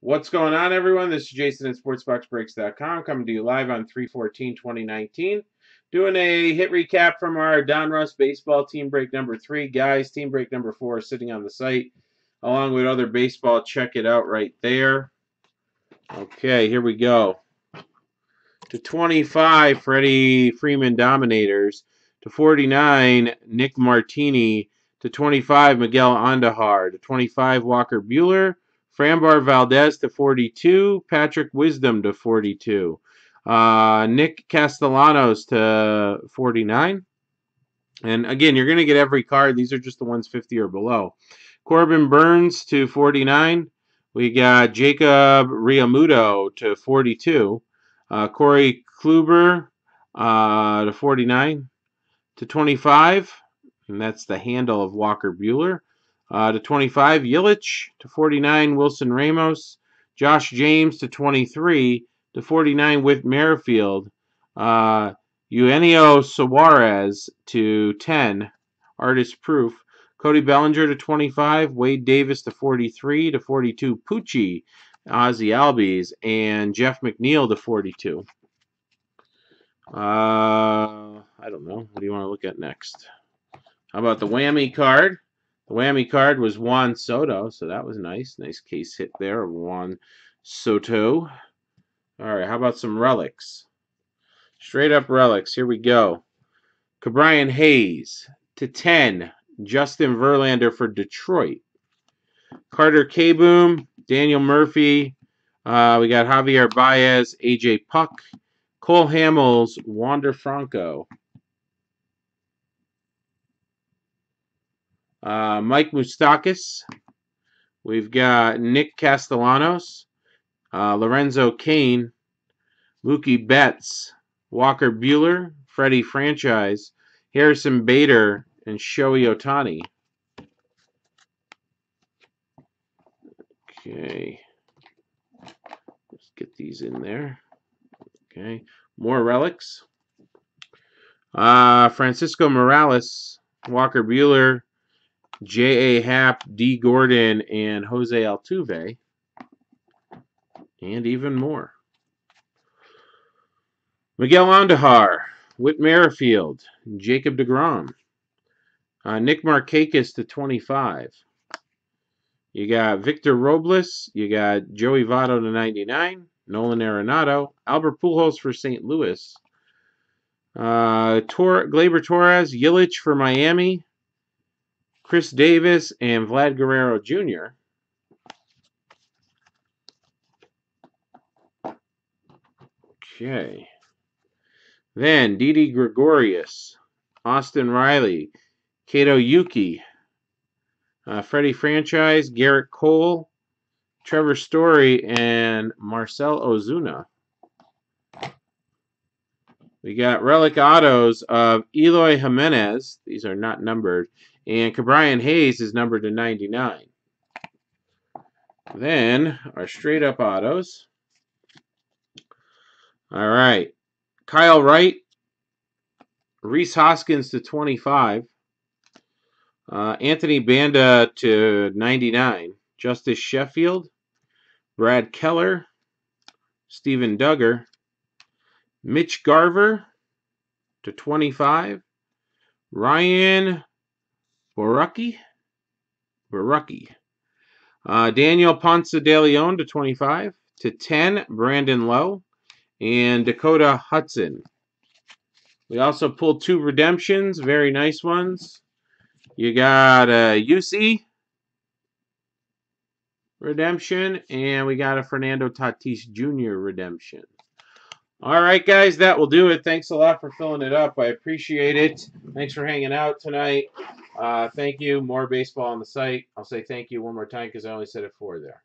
What's going on, everyone? This is Jason at SportsBoxBreaks.com coming to you live on 314 2019. Doing a hit recap from our Donruss baseball team break number three. Guys, team break number four sitting on the site along with other baseball. Check it out right there. Okay, here we go. To 25, Freddie Freeman Dominators. To 49, Nick Martini. To 25, Miguel Andujar. To 25, Walker Buehler. Framber Valdez to 42. Patrick Wisdom to 42. Uh, Nick Castellanos to 49. And again, you're going to get every card. These are just the ones 50 or below. Corbin Burnes to 49. We got Jacob Realmuto to 42. Uh, Corey Kluber uh, to 49. To 25. And that's the handle of Walker Buehler. Uh, to 25, Yelich. To 49, Wilson Ramos. Josh James to 23. To 49, Whit Merrifield. Uh, Eugenio Suarez to 10. Artist proof. Cody Bellinger to 25. Wade Davis to 43. To 42, Pucci. Ozzie Albies. And Jeff McNeil to 42. Uh, I don't know. What do you want to look at next? How about the whammy card? The whammy card was Juan Soto, so that was nice. Nice case hit there of Juan Soto. All right, how about some relics? Straight up relics. Here we go. Ke'Bryan Hayes to 10. Justin Verlander for Detroit. Carter Kieboom, Daniel Murphy. Uh, we got Javier Baez, AJ Puk, Cole Hamels, Wander Franco. Uh, Mike Moustakas. We've got Nick Castellanos, uh, Lorenzo Cain, Mookie Betts, Walker Buehler, Freddie Franchise, Harrison Bader, and Shohei Ohtani. Okay. Let's get these in there. Okay. More relics. Uh, Francisco Morales, Walker Buehler, J.A. Happ, Dee Gordon, and Jose Altuve, and even more. Miguel Andujar, Whit Merrifield, Jacob DeGrom, uh, Nick Markakis to 25. You got Victor Robles, you got Joey Votto to 99, Nolan Arenado, Albert Pujols for St. Louis, uh, Tor- Gleyber Torres, Yelich for Miami, Chris Davis, and Vlad Guerrero Jr. Okay. Then Didi Gregorius, Austin Riley, Kato Yuki, uh, Freddie Franchise, Gerrit Cole, Trevor Story, and Marcell Ozuna. We got relic autos of Eloy Jimenez. These are not numbered. And Ke'Bryan Hayes is numbered to 99. Then our straight up autos. All right. Kyle Wright. Rhys Hoskins to 25. Uh, Anthony Banda to 99. Justice Sheffield. Brad Keller. Steven Duggar. Mitch Garver to 25. Ryan Borucki. Borucki. Uh, Daniel Ponce de Leon to 25. To 10, Brandon Lowe. And Dakota Hudson. We also pulled two redemptions. Very nice ones. You got a UC redemption. And we got a Fernando Tatis Jr. redemption. All right, guys, that will do it. Thanks a lot for filling it up. I appreciate it. Thanks for hanging out tonight. Uh, thank you. More baseball on the site. I'll say thank you one more time because I only said it four there.